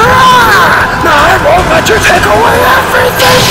I won't let you take away everything!